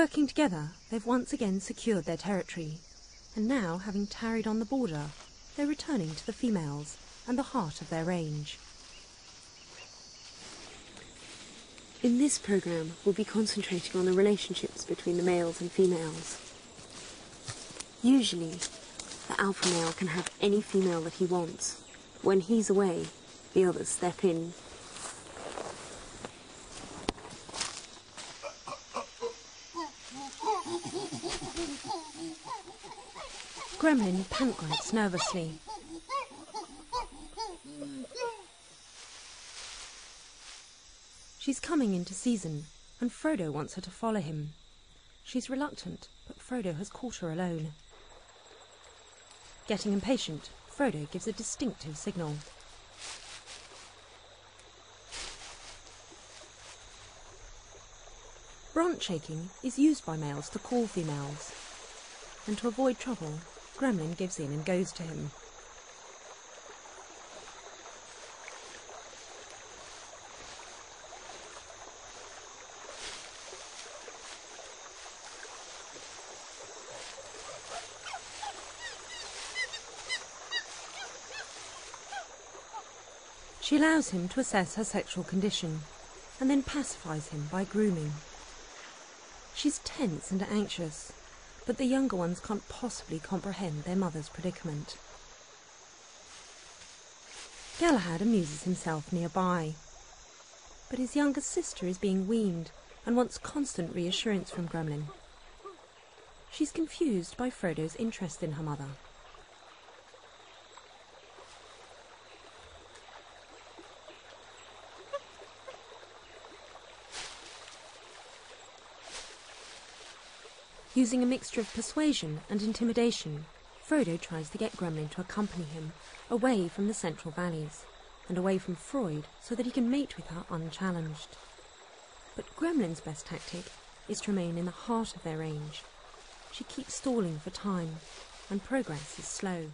Working together, they've once again secured their territory, and now, having tarried on the border, they're returning to the females and the heart of their range. In this program, we'll be concentrating on the relationships between the males and females. Usually, the alpha male can have any female that he wants. When he's away, the others step in. Gremlin pant grunts nervously. She's coming into season, and Frodo wants her to follow him. She's reluctant, but Frodo has caught her alone. Getting impatient, Frodo gives a distinctive signal. Branch shaking is used by males to call females, and to avoid trouble, Gremlin gives in and goes to him. She allows him to assess her sexual condition and then pacifies him by grooming. She's tense and anxious, but the younger ones can't possibly comprehend their mother's predicament. Galahad amuses himself nearby, but his younger sister is being weaned and wants constant reassurance from Gremlin. She's confused by Frodo's interest in her mother. Using a mixture of persuasion and intimidation, Frodo tries to get Gremlin to accompany him away from the central valleys and away from Freud so that he can mate with her unchallenged. But Gremlin's best tactic is to remain in the heart of their range. She keeps stalling for time, and progress is slow.